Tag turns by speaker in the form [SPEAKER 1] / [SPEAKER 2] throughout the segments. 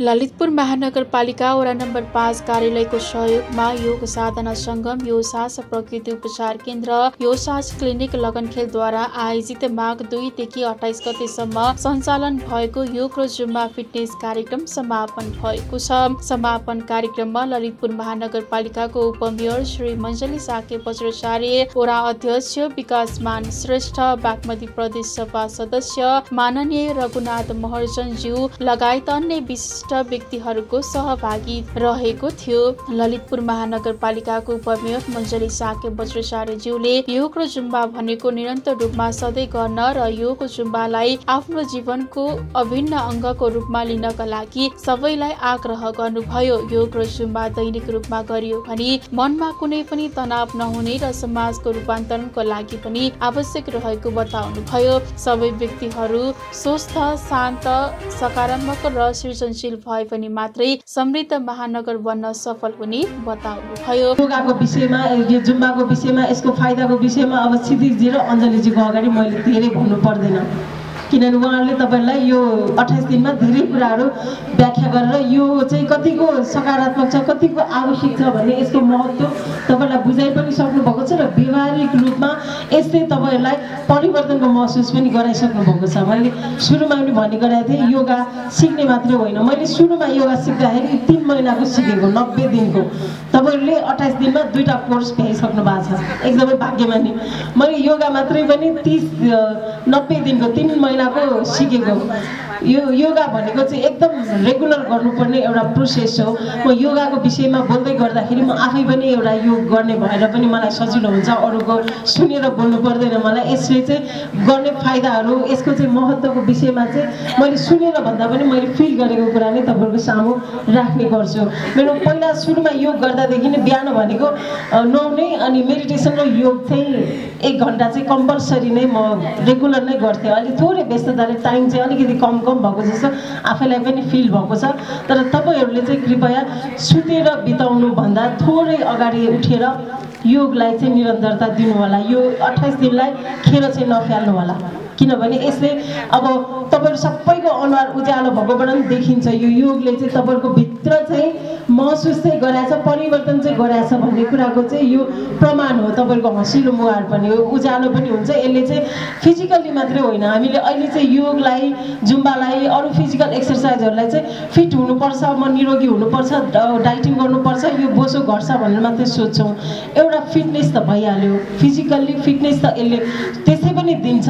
[SPEAKER 1] ललितपुर महानगरपालिका वडा नम्बर पाँच कार्यालयको सहयोगमा योग साधना सङ्गम यो सास प्रकृति उपचार केन्द्र यो सास क्लिनिक लगनखेलद्वारा आयोजित माघ दुईदेखि अठाइस गतेसम्म सञ्चालन भएको योग र जुम्बा फिटनेस कार्यक्रम समापन भएको छ। समापन कार्यक्रममा ललितपुर महानगरपालिकाको उपमेयर श्री मञ्जली साके बज्रचार्य वडा अध्यक्ष विकासमान श्रेष्ठ बागमती प्रदेश सभा सदस्य माननीय रघुनाथ महर्जनज्यू लगायत अन्य विशिष्ट व्यक्तिहरूको सहभागी रहेको थियो। ललितपुर महानगरपालिकाको उपमेयर मञ्जली साके बज्रचार्यज्यूले योग र जुम्बा भनेको निरन्तर रूपमा सधैँ गर्न र योग जुम्बालाई आफ्नो जीवनको अभिन्न अङ्गको रूपमा लिनका लागि सबैलाई आग्रह गर्नुभयो। योग र जुम्बा दैनिक रूपमा गरियो भने मनमा कुनै पनि तनाव नहुने र समाजको रूपान्तरणको लागि पनि आवश्यक रहेको बताउनुभयो। सबै व्यक्तिहरू स्वस्थ शान्त सकारात्मक र सृजनशील भए पनि मात्रै समृद्ध महानगर बन्न सफल हुने बताउनुभयो।
[SPEAKER 2] योगाको विषयमा यो जुम्बाको विषयमा यसको फाइदाको विषयमा अब क्षितिजी र अञ्जलीजीको अगाडि मैले धेरै भन्नु पर्दैन। किनभने उहाँहरूले तपाईँहरूलाई यो अठाइस दिनमा धेरै कुराहरू व्याख्या गरेर यो चाहिँ कतिको सकारात्मक छ कतिको आवश्यक छ भन्ने यसको महत्त्व तपाईँहरूलाई बुझाइ पनि सक्नुभएको छ र व्यवहारिक रूपमा यसले तपाईँहरूलाई परिवर्तनको महसुस पनि गराइसक्नु भएको छ। मैले सुरुमा पनि भन्ने गरेको थिएँ योगा सिक्ने मात्रै होइन। मैले सुरुमा योगा सिक्दाखेरि तिन महिनाको सिकेको नब्बे दिनको। तपाईँहरूले अठाइस दिनमा दुईवटा कोर्स भ्याइसक्नु भएको छ। एकदमै भाग्यमानी। मैले योगा मात्रै पनि तिस नब्बे दिनको तिन महिनाको सिकेको यो योगा भनेको चाहिँ एकदम रेगुलर गर्नुपर्ने एउटा प्रोसेस हो। म योगाको विषयमा बोल्दै गर्दाखेरि म आफै पनि एउटा योग गर्ने भएर पनि मलाई सजिलो हुन्छ। अरूको सुनेर बोल्नु पर्दैन मलाई। यसले चाहिँ गर्ने फाइदाहरू यसको चाहिँ महत्त्वको विषयमा चाहिँ मैले सुनेर भन्दा पनि मैले फिल गरेको कुरा नै तपाईँहरूको सामु राख्ने गर्छु। मेरो पहिला सुरुमा योग गर्दादेखि नै बिहान भनेको नुहाउने अनि मेडिटेसन र योग चाहिँ एक घन्टा चाहिँ कम्पलसरी नै म रेगुलर नै गर्थेँ। अलिक थोरै व्यस्तताले टाइम चाहिँ अलिकति कम कम भएको जस्तो आफैलाई पनि फिल भएको छ। तर तपाईँहरूले चाहिँ कृपया सुतेर बिताउनुभन्दा थोरै अगाडि उठेर योगलाई चाहिँ निरन्तरता दिनु होला यो अठाइस दिनलाई खेर चाहिँ नफाल्नु होला किनभने यसले अब तपाईँहरू सबैको अनुहार उज्यालो भएकोबाट पनि देखिन्छ। यो योगले चाहिँ तपाईँहरूको भित्र चाहिँ महसुस चाहिँ गराएछ परिवर्तन चाहिँ गराएछ भन्ने कुराको चाहिँ यो प्रमाण हो। तपाईँहरूको हँसिलो मुहार पनि हो उज्यालो पनि हुन्छ। यसले चाहिँ फिजिकल्ली मात्रै होइन। हामीले अहिले चाहिँ योगलाई जुम्बालाई अरू फिजिकल एक्सर्साइजहरूलाई चाहिँ फिट हुनुपर्छ म निरोगी हुनुपर्छ डाइटिङ गर्नुपर्छ यो बोसो घट्छ भनेर मात्रै सोध्छौँ। एउटा फिटनेस त भइहाल्यो। फिजिकल्ली फिटनेस त यसले त्यसै पनि दिन्छ।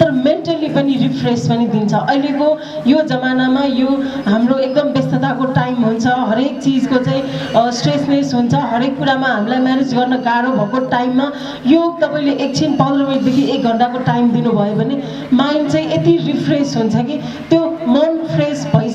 [SPEAKER 2] तर मेन्टल्ली पनि रिफ्रेस पनि दिन्छ। अहिलेको यो जमानामा यो हाम्रो एकदम व्यस्तताको टाइम हुन्छ हरेक चिजको चाहिँ स्ट्रेसनेस हुन्छ। हरेक कुरामा हामीलाई म्यानेज गर्न गाह्रो भएको टाइममा यो तपाईँले एकछिन पन्ध्र मिनटदेखि एक घन्टाको टाइम दिनुभयो भने माइन्ड चाहिँ यति रिफ्रेस हुन्छ कि त्यो मन फ्रेस पनि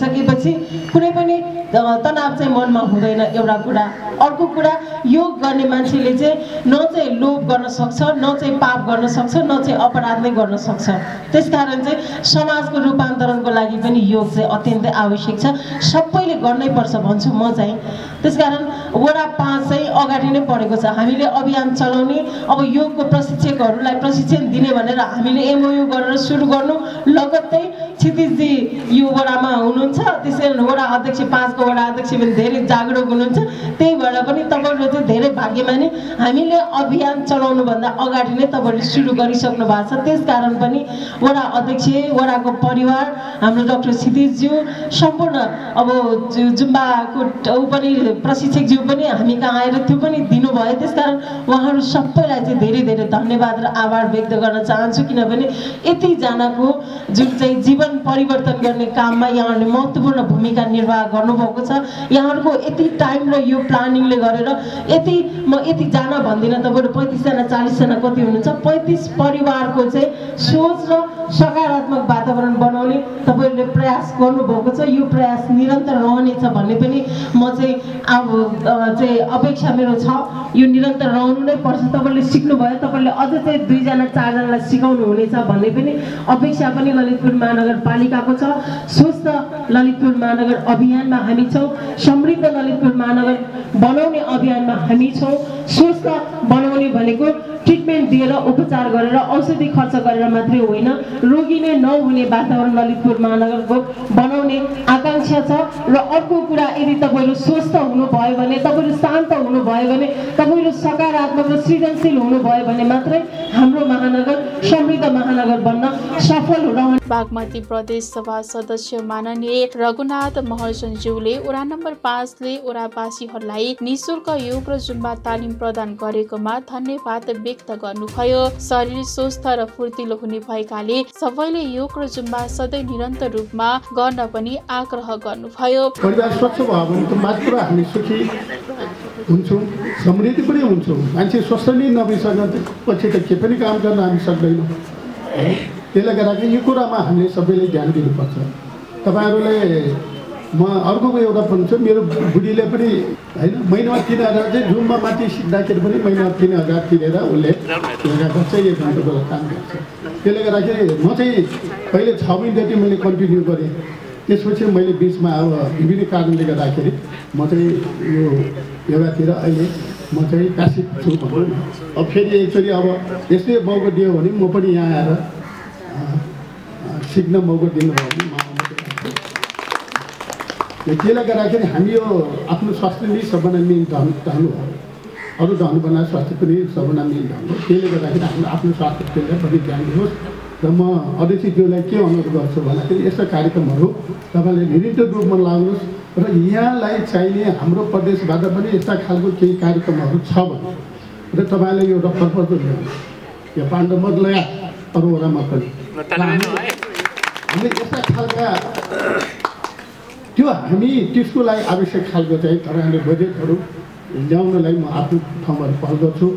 [SPEAKER 2] तनाव चाहिँ मनमा हुँदैन एउटा कुरा अर्को कुरा योग गर्ने मान्छेले चाहिँ न चाहिँ लोभ गर्न सक्छ न चाहिँ पाप गर्न सक्छ न चाहिँ अपराध नै गर्न सक्छ। त्यसकारण चाहिँ समाजको रूपान्तरणको लागि पनि योग चाहिँ अत्यन्तै आवश्यक छ। सबैले गर्नै पर्छ भन्छु म चाहिँ। त्यसकारण वडा पाँच चाहिँ अगाडि नै पढेको छ। हामीले अभियान चलाउने अब योगको प्रशिक्षकहरूलाई प्रशिक्षण दिने भनेर हामीले एमओयु गरेर सुरु गर्नु लगत्तै क्षितिजी यो वडामा हुनुहुन्छ त्यसै वडा अध्यक्ष पाँचको वडा अध्यक्ष पनि धेरै जागरुक हुनुहुन्छ। त्यही भएर पनि तपाईँहरू चाहिँ धेरै भाग्यमानी। हामीले अभियान चलाउनुभन्दा अगाडि नै तपाईँहरूले सुरु गरिसक्नु भएको छ। त्यस कारण पनि वडा अध्यक्ष वडाको परिवार हाम्रो डाक्टर क्षितिजज्यू सम्पूर्ण अब जुम्बाको ऊ पनि प्रशिक्षकज्यू पनि हामी कहाँ आएर त्यो पनि दिनुभयो। त्यस कारण उहाँहरू सबैलाई चाहिँ धेरै धेरै धन्यवाद र आभार व्यक्त गर्न चाहन्छु। किनभने यतिजनाको जुन चाहिँ जीवन परिवर्तन गर्ने काममा यहाँहरूले महत्त्वपूर्ण भूमिका निर्वाह गर्नुभएको छ। यहाँहरूको यति टाइम र यो प्लानिङले गरेर यति म यति जान भन्दिनँ तपाईँहरू पैँतिसजना चालिसजना कति हुनुहुन्छ? पैँतिस परिवारको चाहिँ सोच र सकारात्मक वातावरण बनाउने तपाईँहरूले प्रयास गर्नुभएको छ। यो प्रयास निरन्तर रहनेछ भन्ने पनि म चाहिँ अब चाहिँ अपेक्षा मेरो छ। यो निरन्तर रहनु नै पर्छ। तपाईँले सिक्नुभयो तपाईँले अझ चाहिँ दुईजना चारजनालाई सिकाउनु हुनेछ भन्ने पनि अपेक्षा पनि ललितपुर महानगरपालिकाको छ। स्वस्थ ललितपुर महानगर अभियानमा हामी छौँ। समृद्ध ललितपुर महानगर बनाउने अभियानमा हामी छौँ। स्वस्थ बनाउने भनेको ट्रिटमेन्ट दिएर उपचार गरेर औषधि खर्च गरेर मात्रै होइन। रोगी नै नहुने वातावरण ललितपुर महानगरको बनाउने आकाङ्क्षा छ। र अर्को कुरा यदि तपाईँहरू स्वस्थ हुनुभयो भने तपाईँहरू शान्त हुनुभयो भने तपाईँहरू सकारात्मक र सृजनशील हुनुभयो भने मात्रै हाम्रो महानगर समृद्ध महानगर बन्न सफल रहने
[SPEAKER 1] बागमती प्रदेश सभा सदस्य माननीय रघुनाथ महर्जनज्यूले ओडा नम्बर पाँचले ओडावासीहरूलाई निशुल्क योग र जुम्बा तालिम प्रदान गरेकोमा धन्यवाद व्यक्त गर्नुभयो। शरीर स्वस्थ र फुर्तिलो हुने भएकाले सबैले योग र जुम्बा सधैँ निरन्तर रूपमा गर्न पनि आग्रह गर्नुभयो।
[SPEAKER 3] हुन्छौँ समृद्धि पनि हुन्छौँ। मान्छे स्वस्थ नै नभइसकेपछि त के पनि काम गर्न हामी सक्दैनौँ? त्यसले गर्दाखेरि यो कुरामा हामीले सबैले ध्यान दिनुपर्छ। तपाईँहरूले म अर्कोको एउटा भन्छु मेरो बुढीले पनि होइन महिनामा तिन हजार चाहिँ जुम्बा माथि सिक्दाखेरि पनि महिनामा तिन हजार तिरेर उसले गर्छ एक घन्टाको काम गर्छ। त्यसले गर्दाखेरि म चाहिँ पहिले छ महिना जति मैले कन्टिन्यू गरेँ। त्यसपछि मैले बिचमा अब विभिन्न कारणले गर्दाखेरि म चाहिँ यो योगातिर अहिले म चाहिँ कासिक छु भनौँ न अब फेरि एकचोटि अब यस्तै मौका दियो भने म पनि यहाँ आएर सिक्न मौका दिनुभयो भने त्यसले गर्दाखेरि हामी यो आफ्नो स्वास्थ्य नै सबभन्दा मेन धन धन हो अरू धन बनाएर स्वास्थ्य पनि सबभन्दा मेन धन हो त्यसले गर्दाखेरि हाम्रो आफ्नो स्वास्थ्यलाई पनि ध्यान दिनुहोस् र म अध्यक्षज्यूलाई के अनुरोध गर्छु भन्दाखेरि यस्ता कार्यक्रमहरू तपाईँले निरन्तर रूपमा लाग्नुहोस् र यहाँलाई चाहिने हाम्रो प्रदेशबाट पनि यस्ता खालको केही कार्यक्रमहरू छ भने र तपाईँले यो डक्टर पत्र ल्याउनु यो पाण्डवमत लया अरूवटामा पनि हामीले यस्ता खालका त्यो हामी त्यसको लागि आवश्यक खालको चाहिँ तपाईँहरूले बजेटहरू ल्याउनलाई म आफ्नो ठाउँबाट पहल गर्छु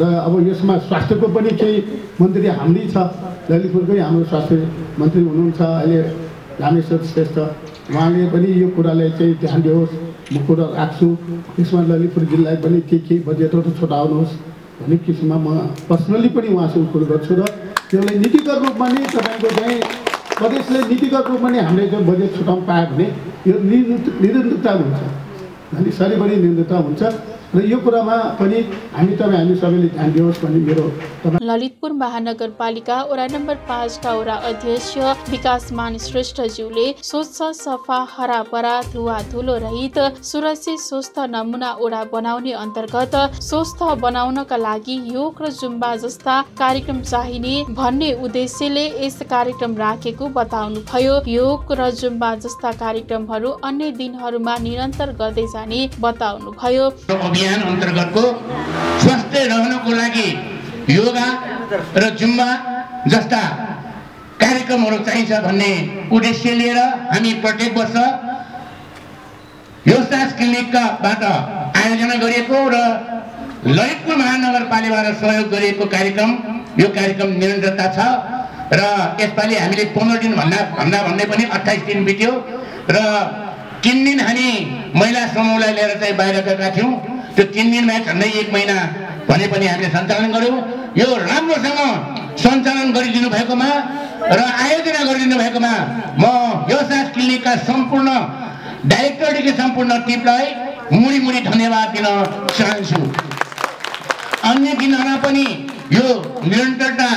[SPEAKER 3] र अब यसमा स्वास्थ्यको पनि केही मन्त्री हाम्रै छ। ललितपुरकै हाम्रो स्वास्थ्य मन्त्री हुनुहुन्छ। अहिले रामेश्वर श्रेष्ठ। उहाँले पनि यो कुरालाई चाहिँ ध्यान दियोस्। म कुरा राख्छु। यसमा ललितपुर जिल्लालाई पनि के के बजेटहरू छुटाउनुहोस् भन्ने किसिममा म पर्सनली पनि उहाँसँग कुरो गर्छु। र त्यसलाई नीतिगत रूपमा नै तपाईँको चाहिँ प्रदेशले नीतिगत रूपमा नै हामीले चाहिँ बजेट छुटाउनु पायो भने यो निरन्तर निरन्तरता हुन्छ। अनि सरीभरि निरन्तरता हुन्छ। र यो कुरामा पनि हामी तपाईँ हामी सबैले ध्यान दियोस् भन्ने मेरो
[SPEAKER 1] ललितपुर महानगरपालिका वडा नम्बर पाँचका वडा अध्यक्ष विकासमान श्रेष्ठज्यूले स्वच्छ सफा हरापरा धुवा धुलो रहित सुरक्षित स्वस्थ नमुना ओडा बनाउने अन्तर्गत स्वस्थ बनाउनका लागि योग र जुम्बा जस्ता कार्यक्रम चाहिने भन्ने उद्देश्यले यस कार्यक्रम राखेको बताउनुभयो। योग र जुम्बा जस्ता कार्यक्रमहरू अन्य दिनहरूमा निरन्तर गर्दै जाने बताउनुभयो।
[SPEAKER 4] अभियान अन्तर्गतको स्वस्थ रहनको लागि योगा र जुम्बा जस्ता कार्यक्रमहरू चाहिन्छ भन्ने उद्देश्य लिएर हामी प्रत्येक वर्ष योगसास क्लिनिकबाट आयोजना गरिएको र ललितपुर महानगरपालिकाबाट सहयोग गरिएको कार्यक्रम यो कार्यक्रम निरन्तरता छ र यसपालि हामीले पन्ध्र दिन भन्दा भन्दा भन्दै पनि अठाइस दिन बित्यो र तिन दिन हामी महिला समूहलाई लिएर चाहिँ बाहिर गएका थियौँ। त्यो तिन दिनमा झन्डै एक महिना भने पनि हामीले सञ्चालन गऱ्यौँ। यो राम्रोसँग सञ्चालन गरिदिनु भएकोमा र आयोजना गरिदिनु भएकोमा म व्यवसाय क्लिनिकका सम्पूर्ण डाइरेक्टरदेखि सम्पूर्ण टिमलाई मुडी मुडी धन्यवाद दिन चाहन्छु। अन्य दिनहरूमा पनि यो निरन्तरता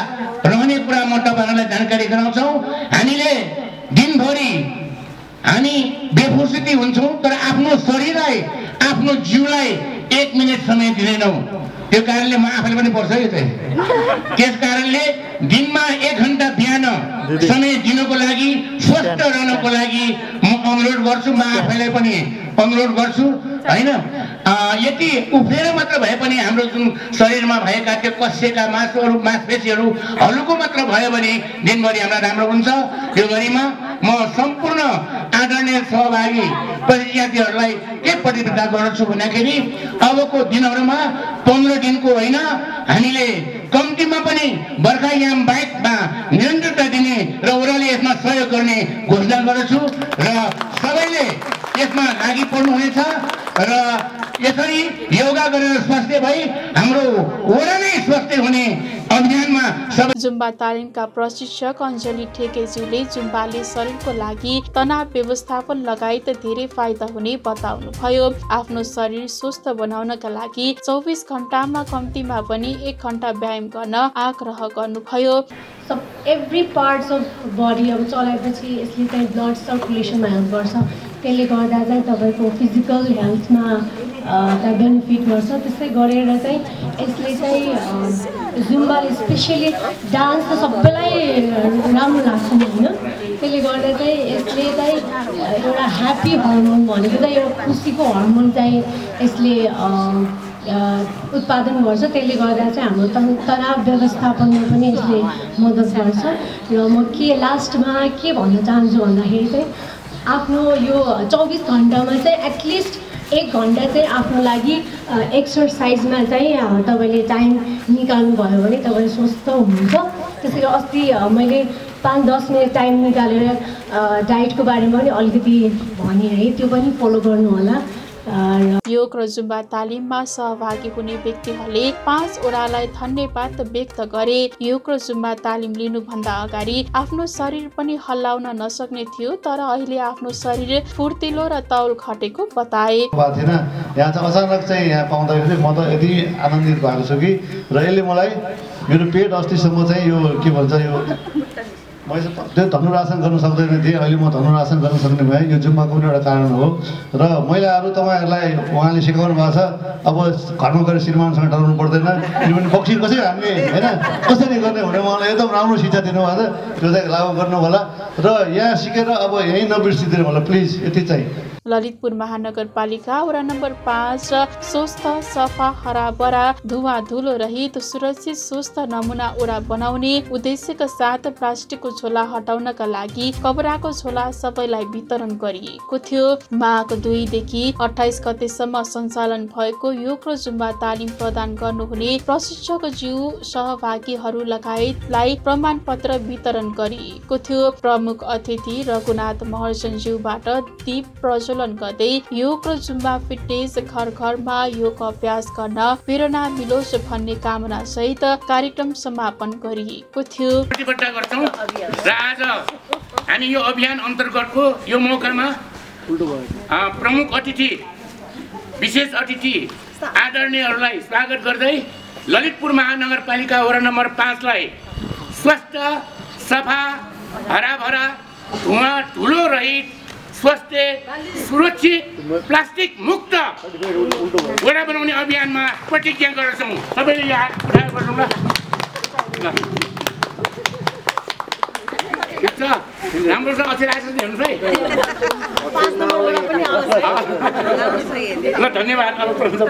[SPEAKER 4] रहने कुरा म तपाईँहरूलाई जानकारी गराउँछौँ। हामीले दिनभरि हामी बेफुर्सती हुन्छौँ तर आफ्नो शरीरलाई आफ्नो जिउलाई एक मिनट समय दिँदैनौँ त्यो कारणले म आफैले पनि पर्छ यो चाहिँ त्यस कारणले दिनमा एक घन्टा बिहान समय दिनको लागि स्वस्थ रहनको लागि म अनुरोध गर्छु म आफैलाई पनि अनुरोध गर्छु होइन? यति उफ्रेर मात्र भए पनि हाम्रो जुन शरीरमा भएका त्यो कसिएका मासुहरू मांसपेसीहरू हल्को मात्र भयो भने दिनभरि हामीलाई राम्रो हुन्छ। यो गरिमा म सम्पूर्ण आदरणीय सहभागी पदयात्रीहरूलाई के प्रतिबद्धता गर्छु भन्दाखेरि अबको दिनहरूमा पन्ध्र दिनको होइन हामीले कम्तीमा पनि बर्खायाम बाहेकमा निरन्तरता दिने र ओह्राले यसमा सहयोग गर्ने घोषणा गर्दछु र सबैले यसमा लागि पर्नुहुनेछ र यसरी योगा गरेर स्वास्थ्य भई हाम्रो वडा नै स्वास्थ्य हुने अभियानमा सबै
[SPEAKER 1] जुम्बा तालिमका प्रशिक्षक अञ्जली ठेकेज्यूले जुम्बाले शरीरको लागि तनाव व्यवस्थापन लगायत धेरै फाइदा हुने बताउनुभयो। आफ्नो शरीर स्वस्थ बनाउनका लागि चौबिस घन्टामा कम्तीमा पनि एक घन्टा व्यायाम गर्न आग्रह गर्नुभयो।
[SPEAKER 5] सब एभ्री पार्ट्स अफ बडी अब चलाएपछि यसले चाहिँ ब्लड सर्कुलेसनमा हेल्प गर्छ। त्यसले गर्दा चाहिँ तपाईँको फिजिकल हेल्थमा चाहिँ बेनिफिट गर्छ। त्यस्तै गरेर चाहिँ यसले चाहिँ जुम्बाले स्पेसली डान्स त सबैलाई राम्रो लाग्छ नि होइन? त्यसले गर्दा चाहिँ यसले चाहिँ एउटा ह्याप्पी हर्मोन भनेको चाहिँ एउटा खुसीको हर्मोन चाहिँ यसले उत्पादन गर्छ। त्यसले गर्दा चाहिँ हाम्रो तन तनाव व्यवस्थापनमा पनि यसले मद्दत गर्छ। र म के लास्टमा के भन्न चाहन्छु भन्दाखेरि चाहिँ आफ्नो यो चौबिस घन्टामा चाहिँ एटलिस्ट एक घन्टा चाहिँ आफ्नो लागि एक्सर्साइजमा चाहिँ तपाईँले टाइम निकाल्नुभयो भने तपाईँ स्वस्थ हुनुहुन्छ। त्यसरी अस्ति मैले पाँच दस मिनट टाइम निकालेर डाइटको बारेमा पनि अलिकति भनेँ है त्यो पनि फलो गर्नु होला अ, र
[SPEAKER 1] योग र जुम्बा तालिममा सहभागी हुने व्यक्तिहरूले पाँचवटालाई धन्यवाद व्यक्त गरे। योग र जुम्बा तालिम लिनुभन्दा अगाडि आफ्नो शरीर पनि हल्लाउन नसक्ने थियो तर अहिले आफ्नो शरीर फुर्तिलो र तौल घटेको बताए।
[SPEAKER 6] थिएन। यहाँ चाहिँ अचानक चाहिँ यहाँ पाउँदाखेरि म त यति आनन्दित भएको छु कि र यसले मलाई मेरो पेट अस्तिसम्म चाहिँ यो के भन्छ यो मैले त्यो धनुरासन गर्न सक्दैन थिएँ अहिले म धनुरासन गर्न सक्ने भएँ। यो जुम्बाको पनि एउटा कारण हो। र महिलाहरू तपाईँहरूलाई उहाँले सिकाउनु भएको छ अब घरमा गएर श्रीमानसँग डराउनु पर्दैन। किनभने बक्सी कसरी हान्ने होइन? कसरी गर्ने भनेर उहाँलाई एकदम राम्रो शिक्षा दिनुभएको छ। त्यो चाहिँ लागु गर्नु होला र यहाँ सिकेर अब यहीँ नबिर्सिदिनु होला प्लिज यति चाहिँ।
[SPEAKER 1] ललितपुर महानगरपालिका वडा नम्बर पाँच स्वस्थ सफा हराभरा धुवा धुलो रहित सुरक्षित स्वस्थ नमुना ओडा बनाउने उद्देश्यका साथ प्लास्टिकको झोला हटाउनका लागि कपडाको झोला सबैलाई वितरण गरिएको थियो। माघ दुईदेखि अठाइस गतेसम्म सञ्चालन भएको योग र तालिम प्रदान गर्नुहुने प्रशिक्षक ज्यू सहभागीहरू लगायतलाई प्रमाणपत्र वितरण गरिएको थियो। प्रमुख अतिथि रघुनाथ महर्जनज्यूबाट दीप प्रज्वलन गर्दै योग र जुम्बा फिटनेस घर घरमा योग अभ्यास गर्न प्रेरणा मिलोस् भन्ने कामना सहित कार्यक्रम समापन गरिएको थियो।
[SPEAKER 4] र आज हामी यो अभियान अन्तर्गतको यो मौकामा प्रमुख अतिथि विशेष अतिथि आदरणीयहरूलाई स्वागत गर्दै ललितपुर महानगरपालिका वडा नम्बर पाँचलाई स्वस्थ सफा हराभरा धुवा धुलो रहित स्वास्थ्य सुरक्षित प्लास्टिक मुक्त वडा बनाउने अभियानमा प्रतिज्ञा गर्छौँ सबैले ल ल। ठिक छ राम्रोसँग अझै लाइसेन्स हेर्नुहोस् है। ल धन्यवाद। अब प्रश्न